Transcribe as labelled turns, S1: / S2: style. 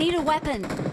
S1: need a weapon.